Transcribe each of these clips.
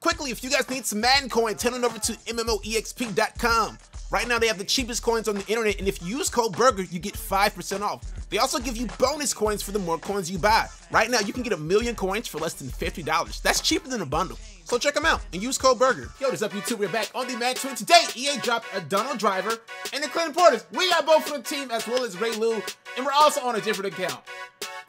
Quickly, if you guys need some Madden coins, head on over to MMOEXP.com. Right now, they have the cheapest coins on the internet, and if you use code BURGER, you get 5% off. They also give you bonus coins for the more coins you buy. Right now, you can get a million coins for less than $50. That's cheaper than a bundle. So check them out and use code BURGER. Yo, what's up, YouTube? We're back on the Madden 20. Today, EA dropped a Donald Driver and the Clinton Portis. We got both from the team as well as Ray Lou, and we're also on a different account.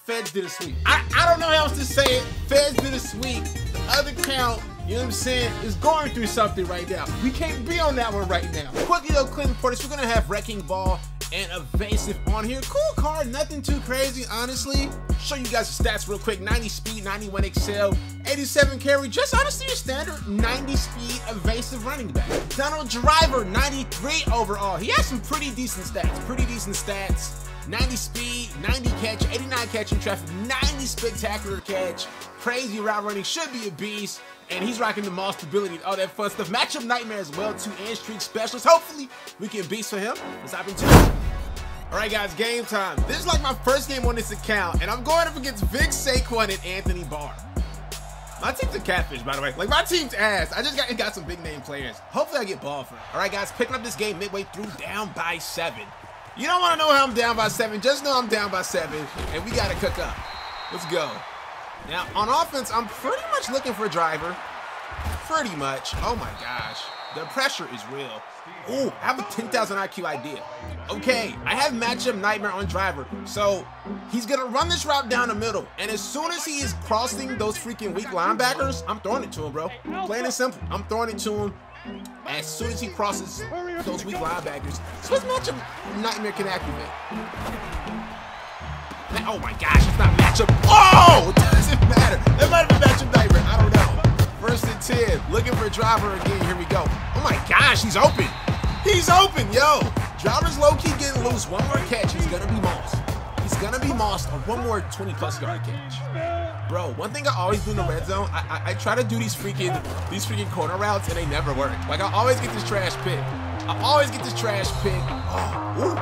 Feds did a sweep. I, I don't know how else to say it. Feds did a sweep. The other account you know what I'm saying, is going through something right now. We can't be on that one right now. Quickly though, Clinton Portis, we're gonna have Wrecking Ball and Evasive on here. Cool card, nothing too crazy, honestly. Show you guys the stats real quick. 90 speed, 91 excel, 87 carry, just honestly your standard 90 speed evasive running back. Donald Driver, 93 overall. He has some pretty decent stats, pretty decent stats. 90 speed, 90 catch, 89 catching traffic, 90 spectacular catch. Crazy route running, should be a beast. And he's rocking the mall stability, all that fun stuff. Matchup nightmare as well, two and streak specialist. Hopefully, we can beast for him. Let's hop into it. All right, guys, game time. This is like my first game on this account, and I'm going up against Vick Saquon and Anthony Barr. My team's a catfish, by the way. Like, my team's ass. I just got, got some big name players. Hopefully, I get ball for it. All right, guys, picking up this game midway through, down by seven. You don't want to know how I'm down by seven. Just know I'm down by seven, and we got to cook up. Let's go. Now, on offense, I'm pretty much looking for a driver. Pretty much. Oh my gosh. The pressure is real. Ooh, I have a 10,000 IQ idea. Okay, I have matchup nightmare on driver. So he's gonna run this route down the middle. And as soon as he is crossing those freaking weak linebackers, I'm throwing it to him, bro. Plain and simple. I'm throwing it to him as soon as he crosses those weak linebackers. So his matchup nightmare can activate. Oh my gosh, it's not matchup. Oh, it doesn't matter. It might have been matchup nightmare. I don't know. First and 10. Looking for a driver again. Here we go. Oh my gosh, he's open. He's open, yo. Driver's low-key getting loose. One more catch. He's to be mossed. He's to be mossed on one more 20-plus yard catch. Bro, one thing I always do in the red zone, I, I, I try to do these freaking these freaking corner routes, and they never work. Like, I always get this trash pick. I always get this trash pick. Oh, ooh.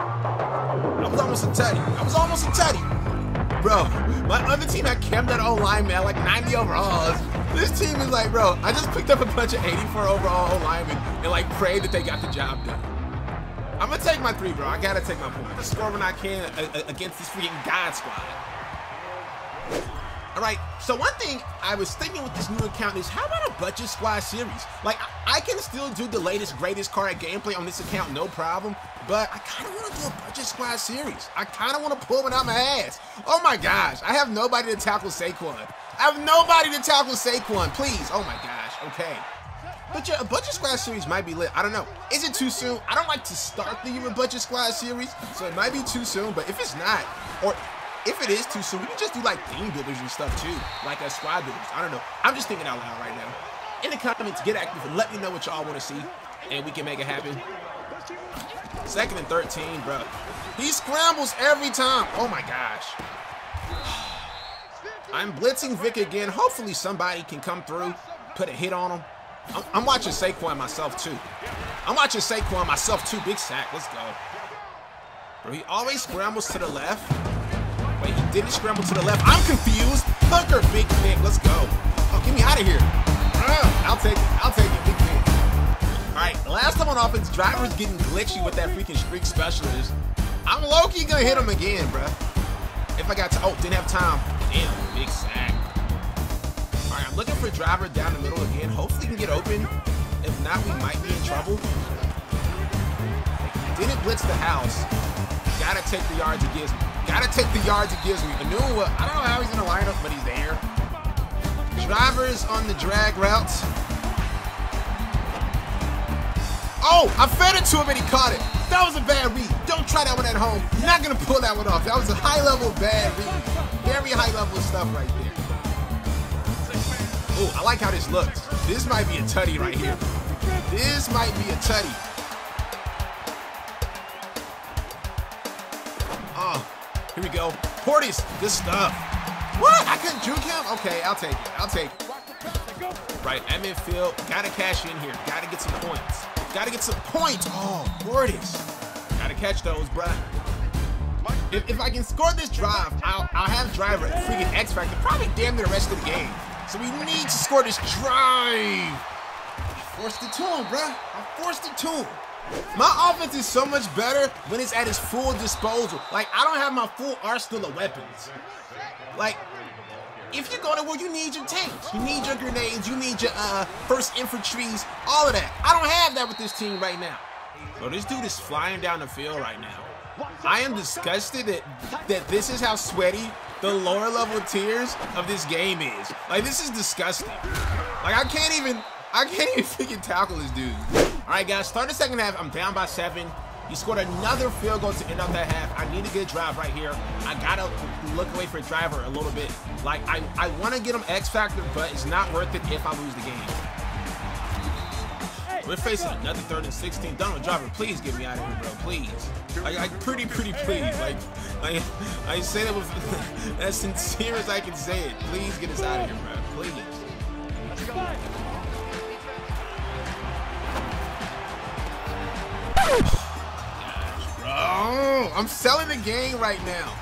I was almost a tutty. I was almost a tutty. Bro, my other team had Cam that O-line, man, like 90 overalls. This team is like, bro, I just picked up a bunch of 84 overall O-linemen and like prayed that they got the job done. I'm gonna take my three, bro. I gotta take my point. Score when I can against this freaking God squad. All right, so one thing I was thinking with this new account is how about a budget squad series? Like, I can still do the latest, greatest card gameplay on this account, no problem, but I kind of want to do a budget squad series. I kind of want to pull one out my ass. Oh my gosh, I have nobody to tackle Saquon. I have nobody to tackle Saquon, please. Oh my gosh, okay. But yeah, a Budget Squad series might be lit. I don't know. Is it too soon? I don't like to start the year Budget Squad series, so it might be too soon. But if it's not, or if it is too soon, we can just do like theme builders and stuff too, like a squad builders. I don't know. I'm just thinking out loud right now. In the comments, get active and let me know what y'all want to see, and we can make it happen. Second and 13, bro. He scrambles every time. Oh my gosh. I'm blitzing Vick again. Hopefully somebody can come through, put a hit on him. I'm, I'm watching Saquon myself too. I'm watching Saquon myself too. Big sack. Let's go. Bro, he always scrambles to the left. Wait, he didn't scramble to the left. I'm confused. Hooker, big Vick. Let's go. Oh, get me out of here. I'll take it. I'll take it. Big Vick. All right, last time on offense, driver's getting glitchy with that freaking streak specialist. I'm low-key gonna hit him again, bruh. If I got to, oh, didn't have time. Damn, big sack. All right, I'm looking for driver down the middle again. Hopefully he can get open. If not, we might be in trouble. Didn't blitz the house. Gotta take the yards gives me. Gotta take the yards he gives me. Anua, I don't know how he's in the lineup, but he's there. Drivers on the drag routes. Oh, I fed it to him and he caught it. That was a bad read. Don't try that one at home. You're not going to pull that one off. That was a high-level bad read. Very high-level stuff right there. Oh, I like how this looks. This might be a tutty right here. This might be a tutty. Portis, good stuff. What? I couldn't juke him? Okay, I'll take it. I'll take it. Right, at midfield, gotta cash in here. Gotta get some points. Gotta get some points. Oh, Portis. Gotta catch those, bruh. If, if I can score this drive, I'll, I'll have driver freaking X Factor probably damn near the rest of the game. So we need to score this drive. I forced it to him, bro. I forced it to him. My offense is so much better when it's at its full disposal. Like, I don't have my full arsenal of weapons. Like, if you're going to where you need your tanks, you need your grenades, you need your uh, first infantries, all of that. I don't have that with this team right now. Bro, this dude is flying down the field right now. I am disgusted that, that this is how sweaty the lower level tiers of this game is. Like, this is disgusting. Like, I can't even, I can't even freaking tackle this dude. All right, guys, start the second half. I'm down by seven. He scored another field goal to end up that half. I need a good drive right here. I gotta look away for a driver a little bit. Like, I, I want to get him X Factor, but it's not worth it if I lose the game. We're facing another third and 16. Donald Driver, please get me out of here, bro. Please. Like, like pretty, pretty please. Like, like I say that with as sincere as I can say it. Please get us out of here, bro. Please. Bro. I'm selling the game right now.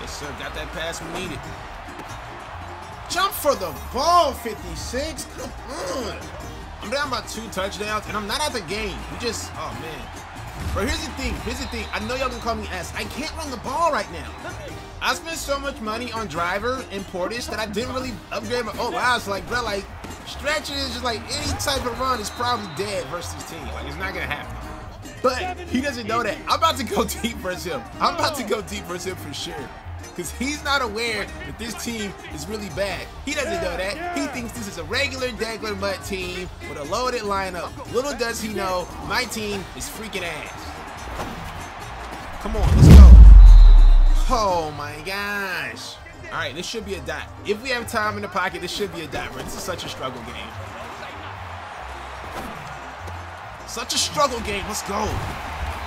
Yes, sir. Got that pass we needed. Jump for the ball, 56. Come on. I'm down by two touchdowns, and I'm not out the game. We just, oh man. But here's the thing. Here's the thing. I know y'all can call me S. I can't run the ball right now. I spent so much money on driver and Portis that I didn't really upgrade my. Oh wow, it's like bro, like stretches, just like any type of run is probably dead versus this team. Like it's not gonna happen. But he doesn't know that. I'm about to go deep versus him. I'm about to go deep versus him for sure because he's not aware that this team is really bad. He doesn't know that. He thinks this is a regular Degler MUT team with a loaded lineup. Little does he know, my team is freaking ass. Come on, let's go. Oh my gosh. All right, this should be a dot. If we have time in the pocket, this should be a dot, bro. This is such a struggle game. Such a struggle game. Let's go.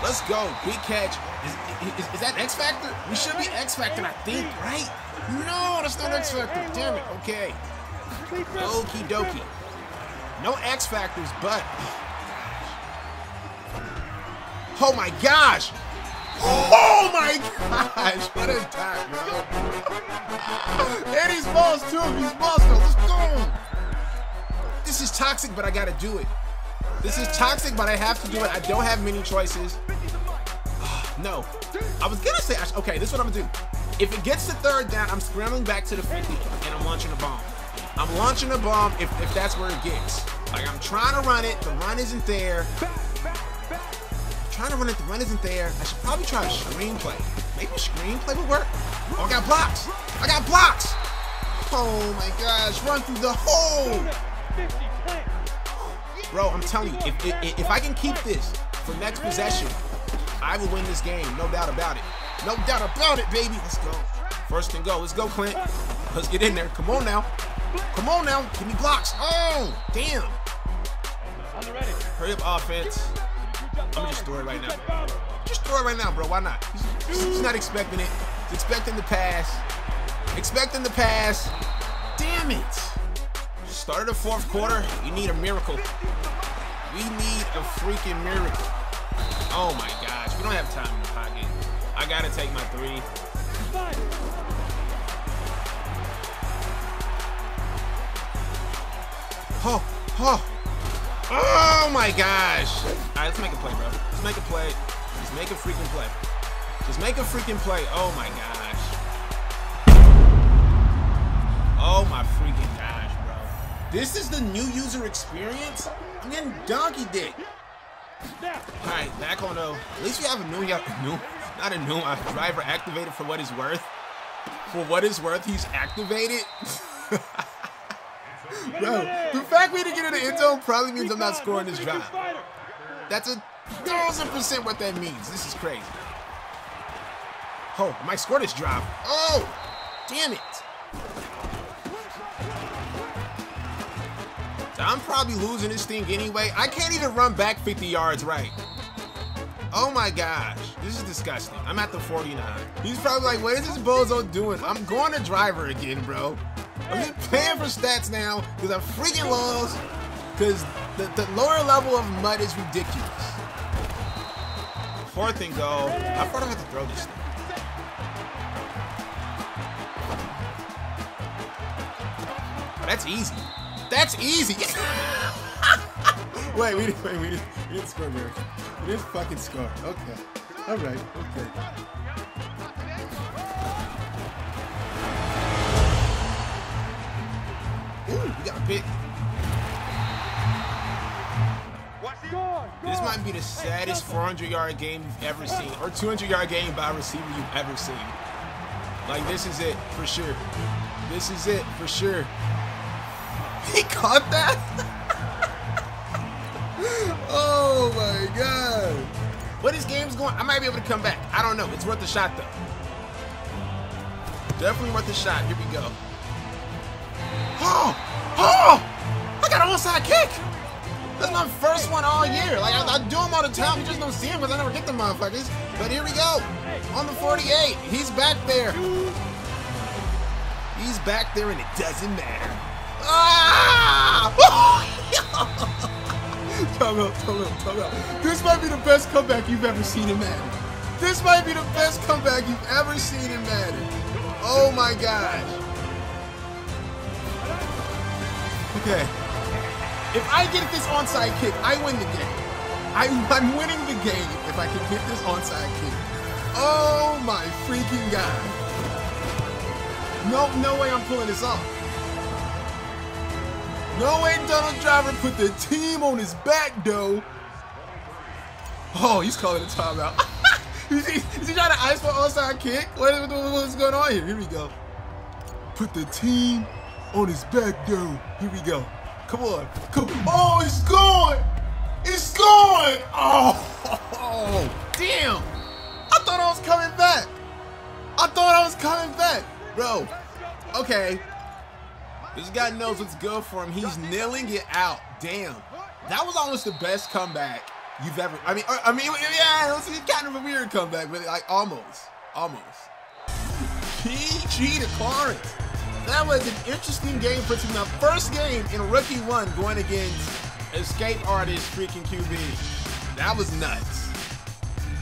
Let's go. Big catch. Is, is, is, that X Factor? We should be X Factor, I think, right? No, that's not X Factor. Damn it. Okay. Okie dokie. No X Factors, but. Oh my gosh. Oh my gosh. What a time, bro. and he's balls too. He's balls though. Let's go. This is toxic, but I gotta do it. This is toxic, but I have to do it. I don't have many choices. No. I was gonna say, okay, this is what I'm gonna do. If it gets to third down, I'm scrambling back to the 50 and I'm launching a bomb. I'm launching a bomb if, if that's where it gets. Like I'm trying to run it, the run isn't there. I'm trying to run it, the run isn't there. I should probably try a screenplay. Maybe a screenplay would work. Oh, I got blocks. I got blocks. Oh my gosh, run through the hole. Bro, I'm telling you, if, if, if I can keep this for next possession, I will win this game, no doubt about it. No doubt about it, baby. Let's go. First and go. Let's go, Clint. Let's get in there. Come on now. Come on now. Give me blocks. Oh, damn. Hurry up, offense. I'm gonna just throw it right now. Just throw it right now, bro. Why not? He's, not expecting it. He's expecting the pass. Expecting the pass. Damn it. Started the fourth quarter. You need a miracle. We need a freaking miracle. Oh my gosh, we don't have time in the pocket. I gotta take my three. Oh, oh, oh my gosh. All right, let's make a play, bro. Let's make a play. Just make a freaking play. Just make a freaking play. Oh my gosh. Oh my freaking gosh, bro. This is the new user experience? I'm getting donkey dick. Alright, back on though. At least we have a new, new not a new uh, driver activated for what he's worth. For what is worth, he's activated. Bro, the fact we didn't get in the end zone probably means I'm not scoring this drive. That's a thousand percent what that means. This is crazy. Oh, I might score this drive. Oh, damn it. I'm probably losing this thing anyway. I can't even run back 50 yards right. Oh my gosh, this is disgusting. I'm at the 49. He's probably like, what is this bozo doing? I'm going to driver again, bro. I'm just paying for stats now because I'm freaking lost because the, the lower level of MUT is ridiculous. Fourth and go. I thought I had to throw this thing. that's easy. That's easy. wait, we didn't, wait, we didn't, we didn't score, America. We didn't fucking score. Okay. All right. Okay. Ooh, we got a bit. This might be the saddest 400 yard game you've ever seen, or 200 yard game by a receiver you've ever seen. Like, this is it for sure. This is it for sure. He caught that? oh my god. But this game's going, I might be able to come back. I don't know. It's worth a shot though. Definitely worth a shot. Here we go. Oh! Oh! I got an onside kick! That's my first one all year. Like, I, I do them all the time. You just don't see them because I never get the motherfuckers. But here we go. On the 48. He's back there. He's back there and it doesn't matter. Ah! out. This might be the best comeback you've ever seen in Madden. This might be the best comeback you've ever seen in Madden. Oh my gosh. Okay. If I get this onside kick, I win the game. I, I'm winning the game if I can get this onside kick. Oh my freaking god. No, no way I'm pulling this off. No way Donald Driver put the team on his back, though. Oh, he's calling a timeout. is, he, is he trying to ice for onside kick? What, what, what's going on here? Here we go. Put the team on his back, though. Here we go. Come on. Come Oh, it's gone. It's gone. Oh, oh, damn. I thought I was coming back. I thought I was coming back. Bro, okay. This guy knows what's good for him. He's nailing it out. Damn. That was almost the best comeback you've ever. I mean, I mean, yeah, it was kind of a weird comeback, but like almost, almost. PG to Clarence. That was an interesting game for him. Now, first game in Rookie One going against Escape Artist freaking QB. That was nuts.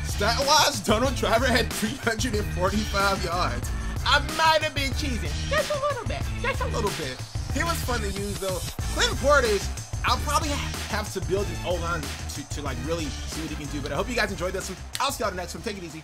Stat-wise, Donald Driver had 345 yards. I might have been cheesing. Just a little bit. Just a little bit. He was fun to use though. Clinton Portis, I'll probably have to build an O-line to, to like really see what he can do. But I hope you guys enjoyed this one. I'll see y'all the next one. Take it easy.